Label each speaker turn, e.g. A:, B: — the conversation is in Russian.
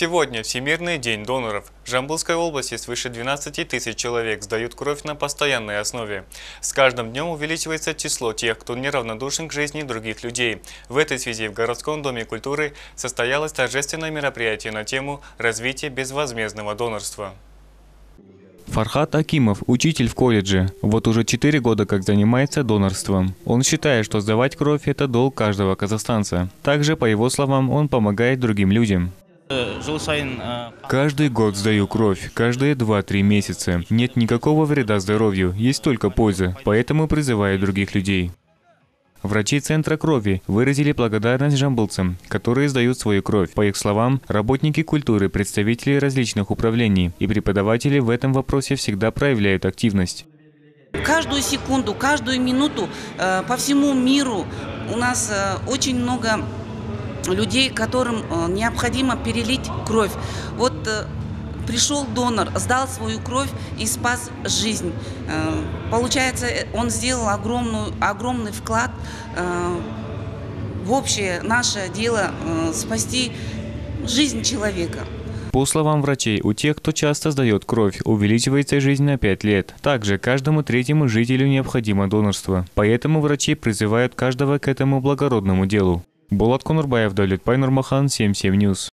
A: Сегодня Всемирный день доноров. В Жамбылской области свыше 12 тысяч человек сдают кровь на постоянной основе. С каждым днем увеличивается число тех, кто неравнодушен к жизни других людей. В этой связи в городском доме культуры состоялось торжественное мероприятие на тему развития безвозмездного донорства.
B: Фархат Акимов – учитель в колледже. Вот уже 4 года как занимается донорством. Он считает, что сдавать кровь – это долг каждого казахстанца. Также, по его словам, он помогает другим людям. Каждый год сдаю кровь, каждые 2-3 месяца. Нет никакого вреда здоровью, есть только польза, поэтому призываю других людей. Врачи Центра крови выразили благодарность жамбылцам, которые сдают свою кровь. По их словам, работники культуры, представители различных управлений и преподаватели в этом вопросе всегда проявляют активность.
C: Каждую секунду, каждую минуту э, по всему миру у нас э, очень много людей, которым э, необходимо перелить кровь. Вот э, пришел донор, сдал свою кровь и спас жизнь. Э, получается, он сделал огромную, огромный вклад в общее наше дело спасти жизнь человека.
B: По словам врачей, у тех, кто часто сдает кровь, увеличивается жизнь на 5 лет. Также каждому третьему жителю необходимо донорство. Поэтому врачи призывают каждого к этому благородному делу. Болат Конурбаев, Давлетбай Нурмахан, 77 News.